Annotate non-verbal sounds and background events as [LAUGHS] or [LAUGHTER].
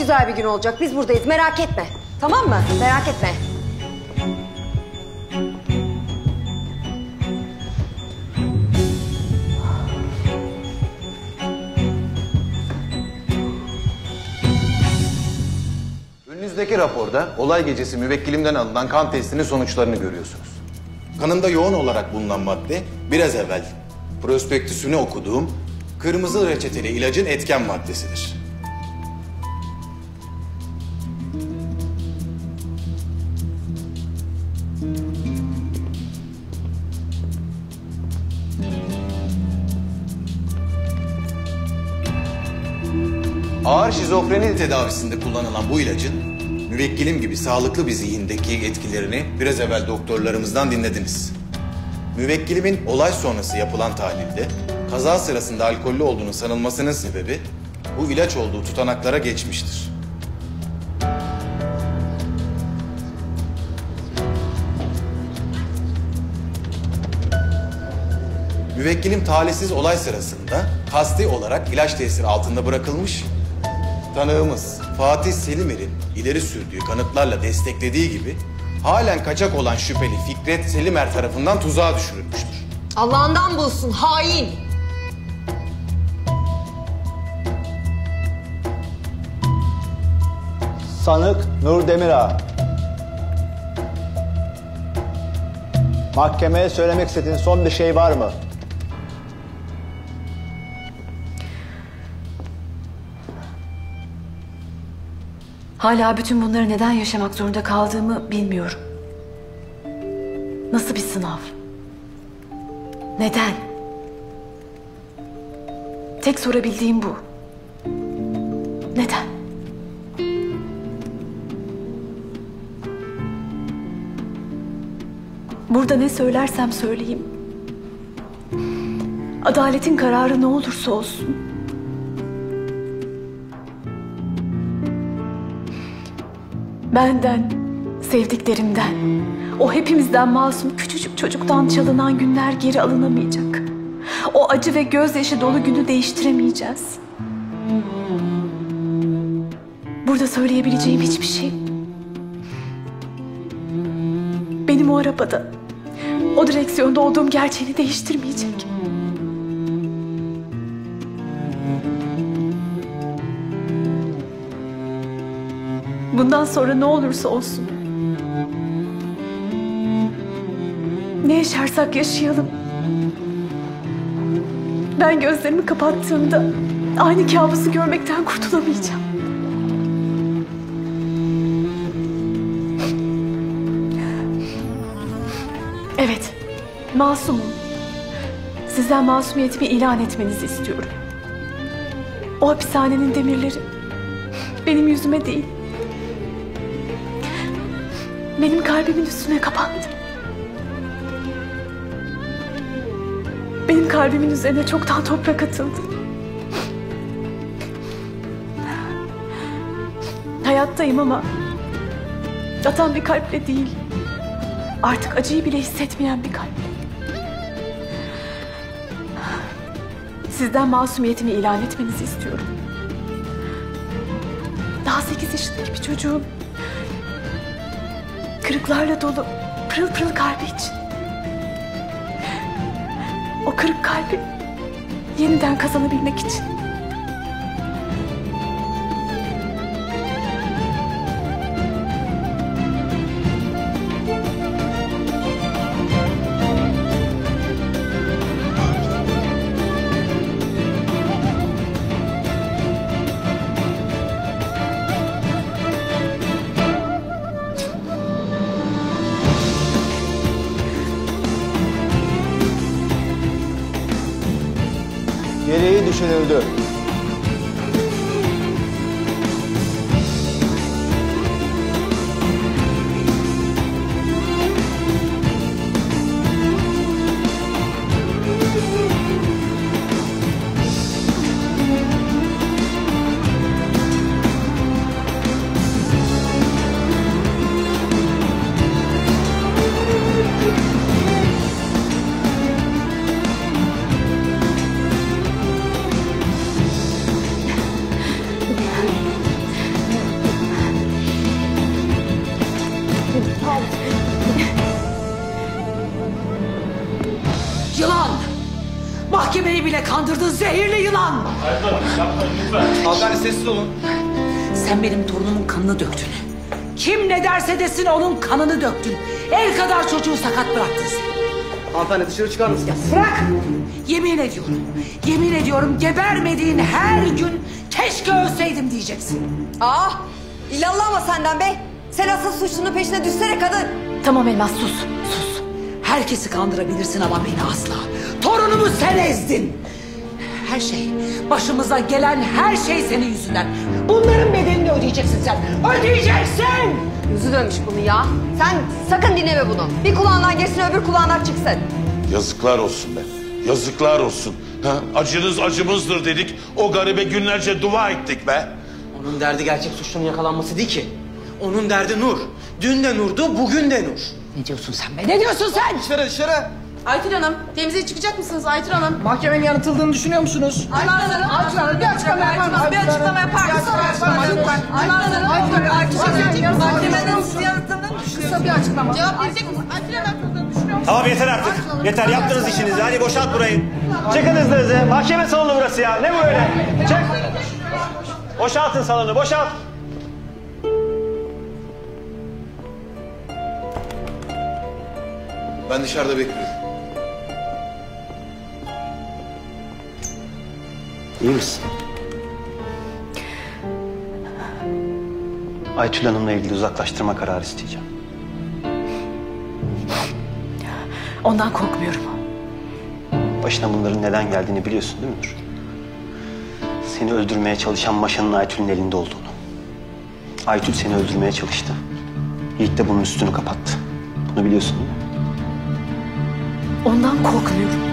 güzel bir gün olacak. Biz buradayız merak etme. Tamam mı? Merak etme. Önünüzdeki raporda olay gecesi müvekkilimden alınan kan testinin sonuçlarını görüyorsunuz. Kanında yoğun olarak bulunan madde biraz evvel prospektüsünü okuduğum kırmızı reçeteli ilacın etken maddesidir. Ağır şizofreni tedavisinde kullanılan bu ilacın müvekkilim gibi sağlıklı bir zihindeki etkilerini biraz evvel doktorlarımızdan dinlediniz. Müvekkilimin olay sonrası yapılan tahlilde kaza sırasında alkollü olduğunu sanılmasının sebebi bu ilaç olduğu tutanaklara geçmiştir. Müvekkilim talihsiz olay sırasında kasti olarak ilaç tesiri altında bırakılmış. Tanığımız Fatih Selimer'in ileri sürdüğü kanıtlarla desteklediği gibi halen kaçak olan şüpheli Fikret Selimer tarafından tuzağa düşürülmüştür. Allah'ından bulsun hain. Sanık Nur Demirağ. Mahkemeye söylemek istediğin son bir şey var mı? Hala bütün bunları neden yaşamak zorunda kaldığımı bilmiyorum. Nasıl bir sınav? Neden? Tek sorabildiğim bu. Neden? Burada ne söylersem söyleyeyim. Adaletin kararı ne olursa olsun. Benden, sevdiklerimden, o hepimizden masum küçücük çocuktan çalınan günler geri alınamayacak. O acı ve gözyaşı dolu günü değiştiremeyeceğiz. Burada söyleyebileceğim hiçbir şey. Benim o arabada, o direksiyonda olduğum gerçeğini değiştirmeyecek. Bundan sonra ne olursa olsun. Ne yaşarsak yaşayalım. Ben gözlerimi kapattığımda aynı kabusu görmekten kurtulamayacağım. Evet, masumum. Sizden masumiyetimi ilan etmenizi istiyorum. O hapishanenin demirleri benim yüzüme değil, benim kalbimin üstüne kapandı. Benim kalbimin üzerine çoktan toprak atıldı. Hayattayım ama atan bir kalple değil. Artık acıyı bile hissetmeyen bir kalple. Sizden masumiyetimi ilan etmenizi istiyorum. Daha sekiz yaşındaki bir çocuğun kırıklarla dolu pırıl pırıl kalbi için. O kırık kalbi yeniden kazanabilmek için. Gereği [LAUGHS] Yılan! Mahkemeyi bile kandırdın zehirli yılan! Yapmayın, yapmayın lütfen. Hanımefendi sessiz olun. Sen benim torunumun kanını döktün. Kim ne derse desin onun kanını döktün. El kadar çocuğu sakat bıraktın sen. Hanımefendi dışarı çıkar mısınız? Bırak! Yemin ediyorum, yemin ediyorum gebermediğin her gün keşke ölseydim diyeceksin. Ah, Aa, illallah ama senden be. Sen asıl suçlunun peşine düşsene kadın. Tamam Elmas sus, sus. Herkesi kandırabilirsin ama beni asla. Torunumu sen ezdin. Her şey, başımıza gelen her şey senin yüzünden. Bunların bedelini ödeyeceksin sen. Ödeyeceksin! Yüzü dönmüş bunu ya. Sen sakın dinleme bunu. Bir kulağından girsin öbür kulağından çıksın. Yazıklar olsun be. Yazıklar olsun. Ha? Acınız acımızdır dedik. O garibe günlerce dua ettik be. Onun derdi gerçek suçlunun yakalanması değil ki. Onun derdi Nur. Dün de Nur'du, bugün de Nur. Ne diyorsun sen be? Ne diyorsun sen? Dışarı dışarı. Aytül Hanım, temizliğe çıkacak mısınız Aytül Hanım? Mahkemenin yanıtıldığını düşünüyor musunuz? Aytül Hanım, Aytül Hanım bir açıklama yapar mısınız? Bir açıklama yapar mısınız? Aytül Hanım, Aytül Hanım, Aytül Hanım, mahkemenin yanıtıldığını düşünüyor Kısa bir açıklama. Cevap verecek misiniz? Aytül Hanım yanıtıldığını düşünüyor musunuz? Tamam yeter artık. Yeter yaptınız işinizi. Hadi boşalt burayı. Çıkın hızlı. Mahkeme salonu burası ya. Ne bu öyle? Çık. Boşaltın salonu. Boşalt. Ben dışarıda bekliyorum. İyi misin? Aytül Hanım'la ilgili uzaklaştırma kararı isteyeceğim. Ondan korkmuyorum. Başına bunların neden geldiğini biliyorsun değil mi Nur? Seni öldürmeye çalışan Maşa'nın Aytül'ün elinde olduğunu. Aytül seni öldürmeye çalıştı. Yiğit de bunun üstünü kapattı. Bunu biliyorsun değil mi? Ondan korkmuyorum.